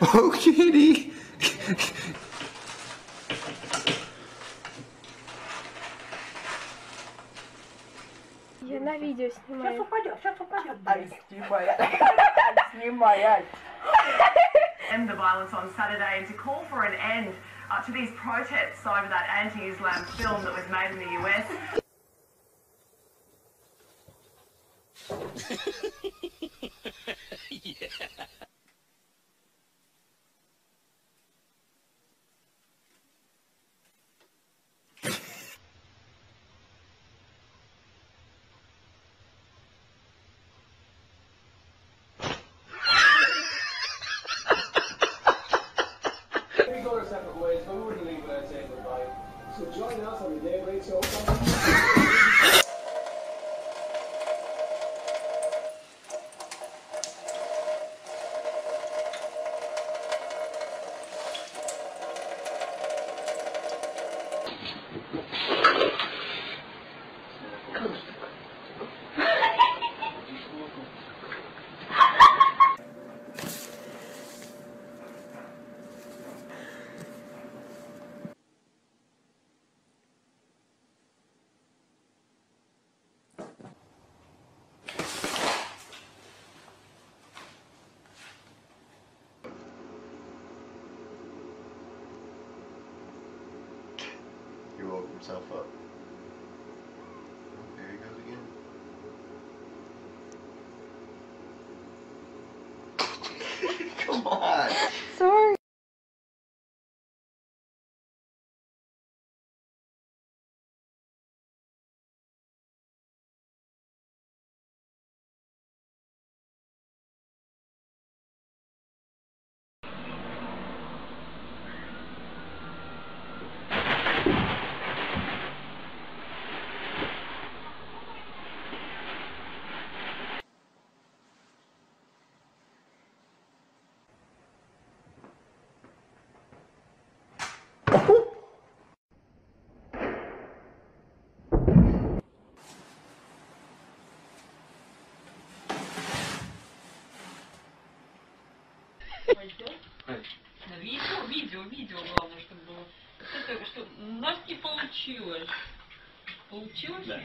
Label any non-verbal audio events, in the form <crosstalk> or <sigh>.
О, Кири! Я на видео Сейчас снимаю. упадет, сейчас упадет. <laughs> Ай, снимай, снимай, ай. end the violence on Saturday and to call for an end uh, to these protests over that anti-Islam film that was made in the US. <laughs> We go our separate ways, but we wouldn't leave without saying goodbye. So join us on the Daybreak Show. He himself up. There he goes again. <laughs> Come on. Sorry. Видео, видео, видео главное, чтобы было. Это, что у нас не получилось. Получилось? Да.